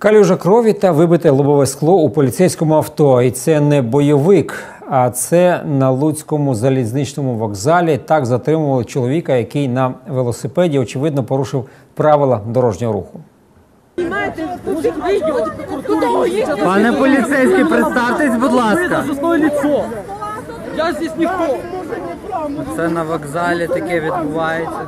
Калюжа крові та вибите лобове скло у поліцейському авто. І це не бойовик, а це на Луцькому залізничному вокзалі. Так затримували чоловіка, який на велосипеді очевидно порушив правила дорожнього руху. Пане поліцейський, представтесь, будь ласка. Я здесь никто. Це на вокзалі таке відбувається.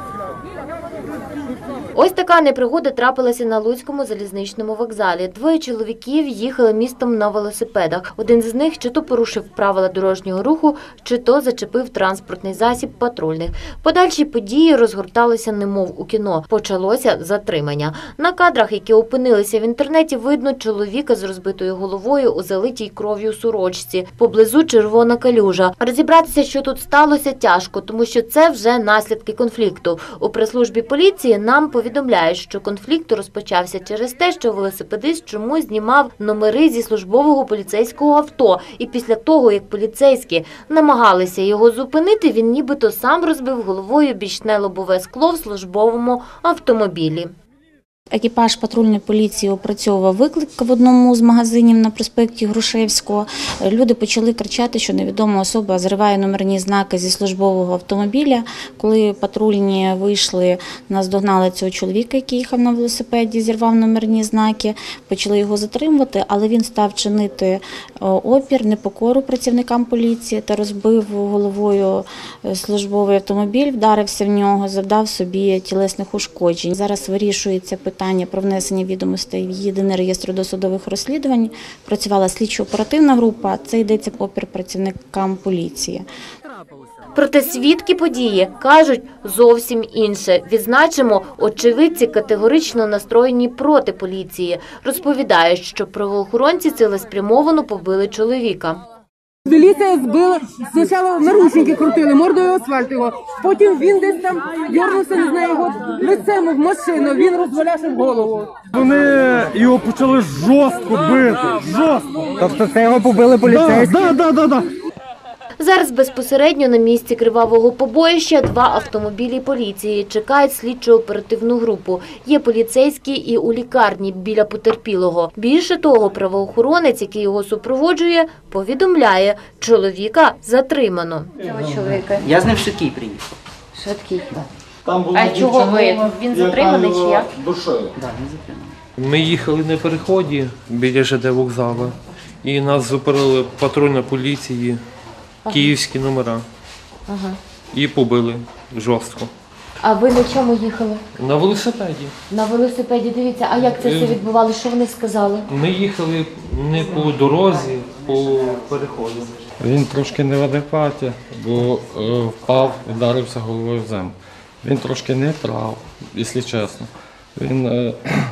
Ось така непригода трапилася на Луцькому залізничному вокзалі. Двоє чоловіків їхали містом на велосипедах. Один з них чи то порушив правила дорожнього руху, чи то зачепив транспортний засіб патрульних. Подальші події розгорталися немов у кіно. Почалося затримання. На кадрах, які опинилися в інтернеті, видно чоловіка з розбитою головою у залитій кров'ю сорочці. Поблизу червона калюжа. Розібратися, що тут сталося, тяжко, тому що це вже наслідки конфлікту. У прес-службі поліції нам повідомляють, що конфлікт розпочався через те, що велосипедист чомусь знімав номери зі службового поліцейського авто. І після того, як поліцейські намагалися його зупинити, він нібито сам розбив головою бічне лобове скло в службовому автомобілі. Екіпаж патрульної поліції опрацьовував виклик в одному з магазинів на проспекті Грушевського. Люди почали кричати, що невідома особа зриває номерні знаки зі службового автомобіля. Коли патрульні вийшли, наздогнали цього чоловіка, який їхав на велосипеді, зірвав номерні знаки, почали його затримувати, але він став чинити опір, непокору працівникам поліції та розбив головою е, службовий автомобіль, вдарився в нього, завдав собі тілесних ушкоджень. Зараз вирішується питання про внесення відомостей в єдиний реєстр досудових розслідувань. Працювала слідчо-оперативна група. Це йдеться опір працівникам поліції. Проте свідки події кажуть зовсім інше. Відзначимо, очевидці категорично настроєні проти поліції. Розповідають, що правоохоронці цілеспрямовано побили чоловіка. Міліція збила, спочатку наручники крутили, мордою асфальт його. Потім він десь там дернувся, не знаю, його лицем в машину, він розваляшив голову. Вони його почали жорстко бити. Жорстко. Тобто це його побили поліцейські? Так, так, так, да. Зараз безпосередньо на місці кривавого побоїща два автомобілі поліції чекають слідчо-оперативну групу. Є поліцейські і у лікарні біля потерпілого. Більше того, правоохоронець, який його супроводжує, повідомляє, чоловіка затримано. Чоловіка Я з ним в швидкий приїхав. швидкий. Там була А чого ви? Він затриманий чи як? Душою. Да, він затриманий. Ми їхали на переході біля ЖД вокзалу, і нас зупинили патрульна поліції, київські номера. І побили жорстко. А ви на чому їхали? На велосипеді. На велосипеді. Дивіться, а як це все відбувалося? Що вони сказали? Ми їхали не по дорозі, по переходу. Він трошки не в адекваті, бо е, впав, вдарився головою в землю. Він трошки не прав, якщо чесно. Він е, е,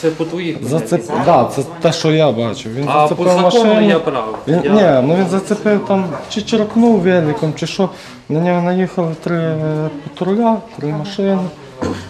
Це по твоїх зацеп... да, це те, що я бачив. Він А по зацепив закону машину. я прав. Він, Я- Ні, ну він зацепив там, чи черкнув великом, чи що. На нього наїхали три е, патруля, три машини.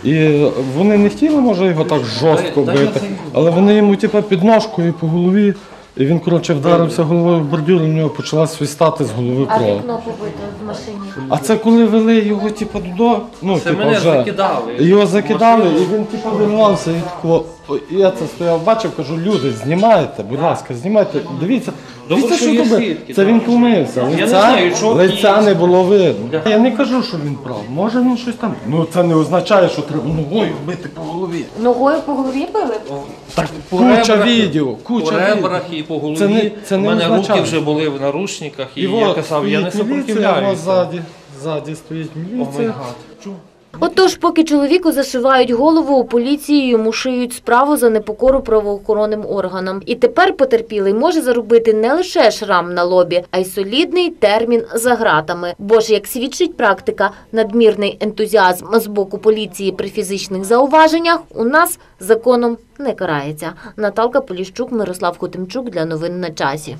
І вони не хотіли, може, його так жорстко бити, але вони йому типу, під ножкою по голові. І він, коротше, вдарився головою в бордюр, і в нього почала свистати з голови А кров. вікно побито в машині. А це коли вели його, типу, додому, ну, Це типу, мене вже. закидали. Його закидали, і він типу вирвався і такого. І я це стояв, бачив, кажу, люди, знімайте, будь ласка, знімайте, дивіться. Добре, Дивіться, що є робить. свідки, Це так. він помився. Я не Лиця, знаю, що лиця не було видно. Я не кажу, що він прав. Може він щось там. Ну це не означає, що треба ногою бити по голові. Ногою по голові били? Так По куча ребрах- відео, По куча відео. ребрах і по голові. Це не- це не У мене означає. руки вже були в наручниках, і, І я от казав, я не стоїть міліція, сопротивляюся. ззаді, ззаді стоїть міліція. гад. Отож, поки чоловіку зашивають голову, у поліції йому шиють справу за непокору правоохоронним органам. І тепер потерпілий може заробити не лише шрам на лобі, а й солідний термін за ґратами. Бо ж, як свідчить практика, надмірний ентузіазм з боку поліції при фізичних зауваженнях у нас законом не карається. Наталка Поліщук, Мирослав Хотимчук для новин на часі.